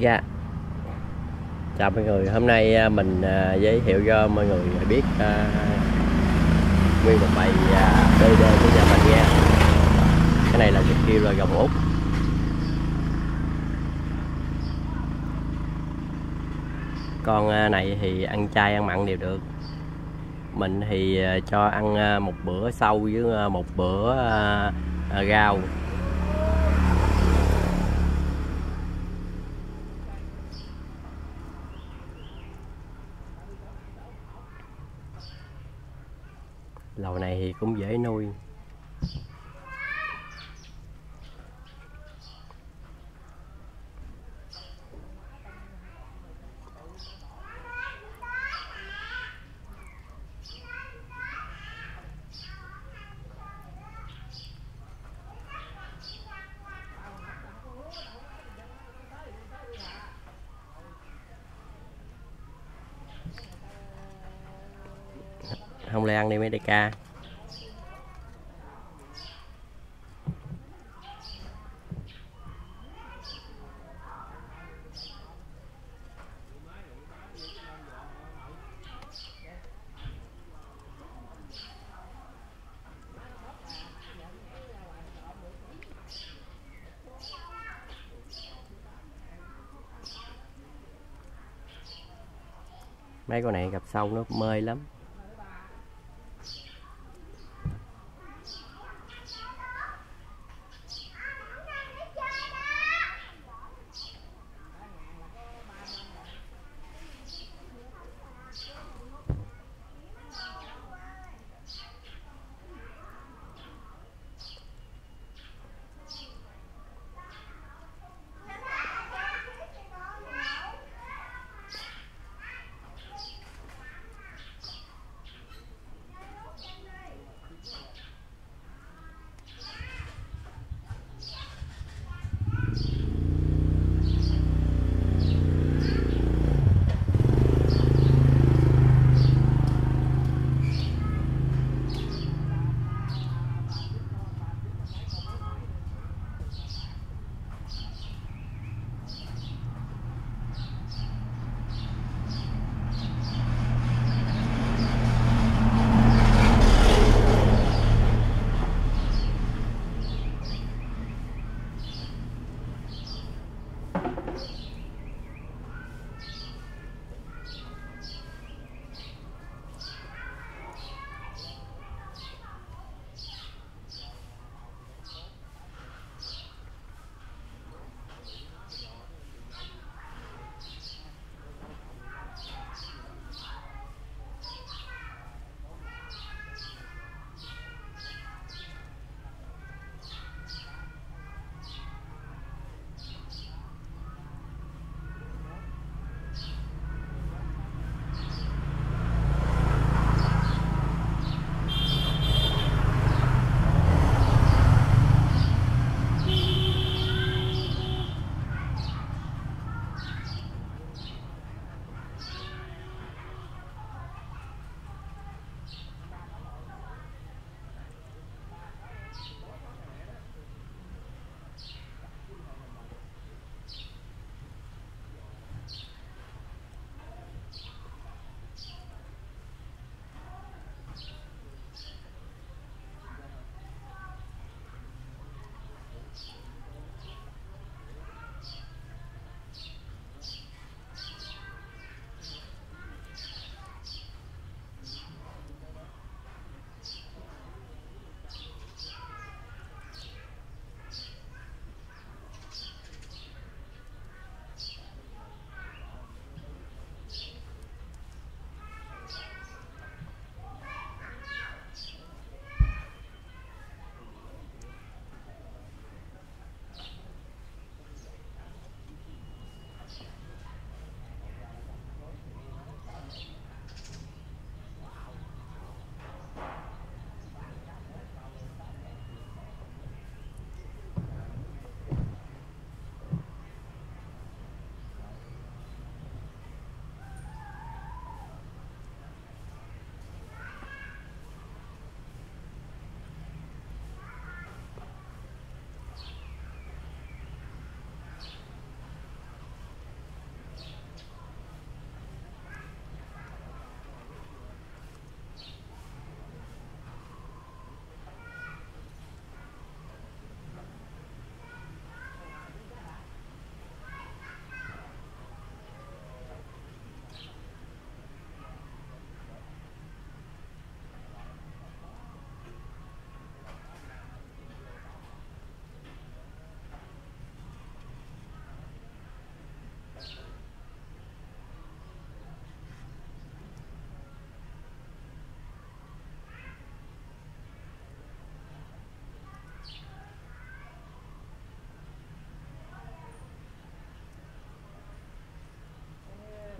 Dạ Chào mọi người, hôm nay à, mình à, giới thiệu cho mọi người biết à, nguyên một bầy à, BD của nhà mình nha Cái này là được kêu là gồng út. Con này thì ăn chay ăn mặn đều được. Mình thì cho ăn một bữa sâu với một bữa rau. Lầu này thì cũng dễ nuôi. Không lên ăn đi mấy đại ca. Mấy con này gặp sâu nó mê lắm.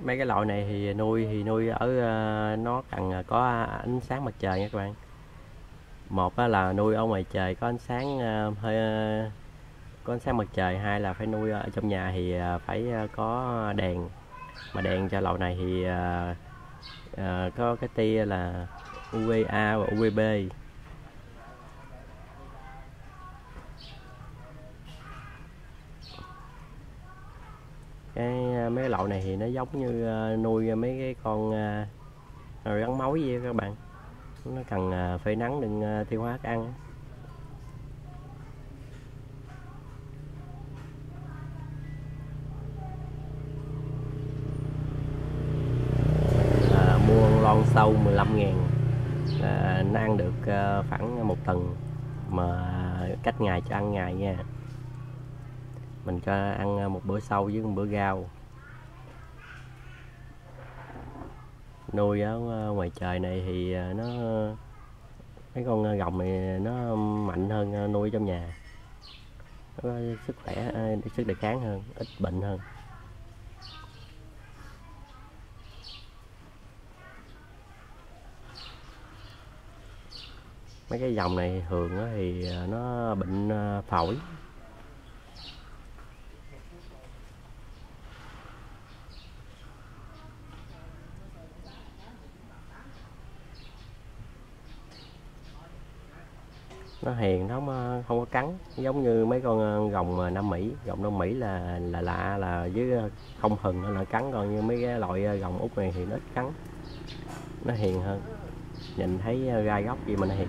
Mấy cái loại này thì nuôi thì nuôi ở ờ, nó cần ờ, có ánh sáng mặt trời nha các bạn. Một là nuôi ở ngoài trời có ánh sáng ờ, hơi có ánh sáng mặt trời, hai là phải nuôi ở trong nhà thì phải có đèn. Mà đèn cho loại này thì có cái tia là UVA và UVB cái à, mấy loại lậu này thì nó giống như à, nuôi mấy cái con à, rắn máu vậy các bạn. Nó cần phơi nắng đừng tiêu hóa ăn. À, mua lon sâu 15 ngàn. À, nó ăn được khoảng một tuần mà cách ngày cho ăn ngày nha mình cho ăn à, một bữa sâu với một bữa rau. Nuôi ở à, ngoài trời này thì à, nó, mấy con gồng này nó mạnh hơn nuôi trong nhà. Nó có sức khỏe sức đề kháng hơn, ít bệnh hơn. Mấy cái dòng này thường thì nó bệnh phổi. Nó hiền nó không có cắn. Giống như mấy con ờ, gồng ờ, Nam Mỹ. Gồng Nam Mỹ là là lạ là với ờ, không hừng nó là cắn. Còn như mấy cái loại ờ, gồng út này thì nó ít cắn. Nó hiền hơn. Nhìn thấy gai góc gì mà nó hiền.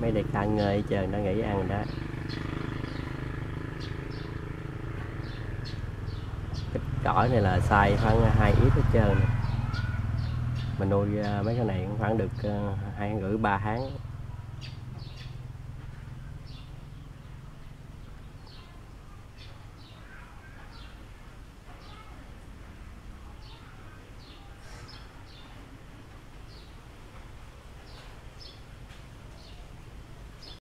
Mấy đại ca ngơi trời nó nghỉ ăn đó. Cỏ này là xài khoảng à, hai ít hết trơn mình nuôi à, mấy cái này cũng khoảng được à, hai rưỡi ba tháng.